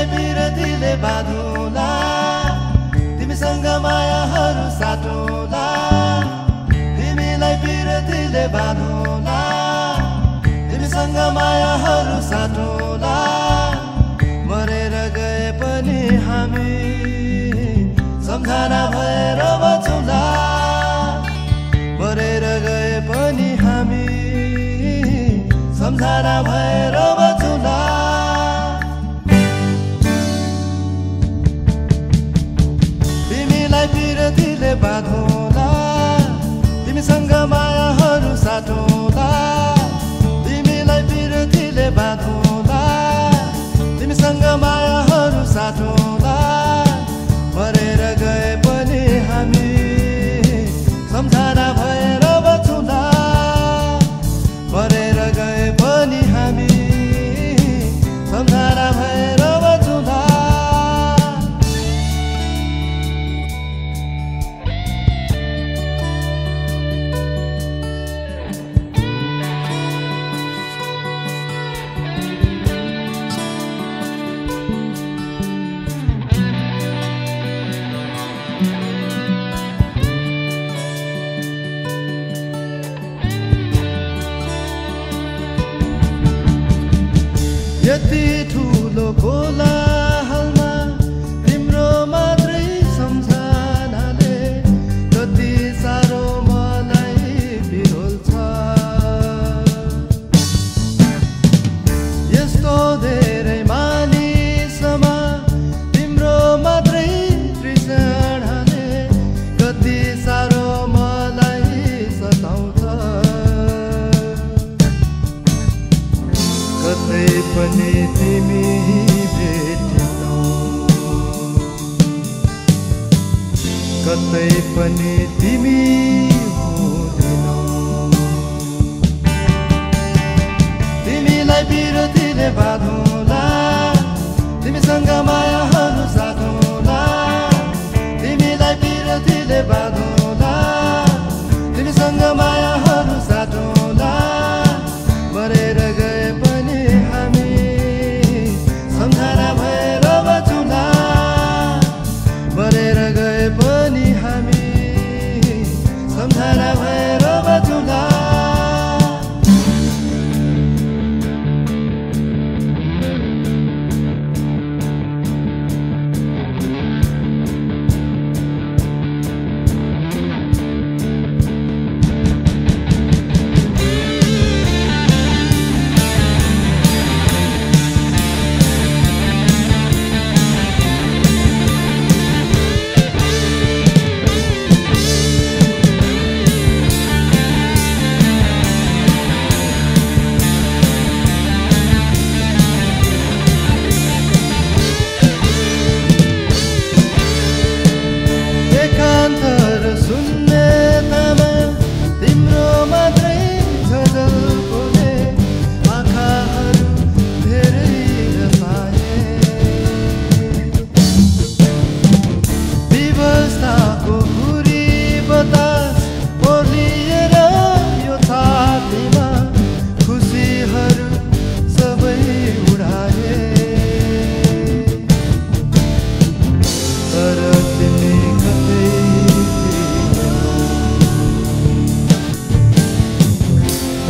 तिमीलाई मेरो दिलले बाधुला। तिमीसँग मायाहरू साटोला। तिमीलाई मेरो दिले बाधुला। तिमीसँग मायाहरू जति ठुलो खोला कतै पनि तिमी हुँदैनौ। तिमीलाई विरोधीले बाधौँला तिमीसँग मायाहरू साधौँला तिमीलाई विरोधीले बाधौँ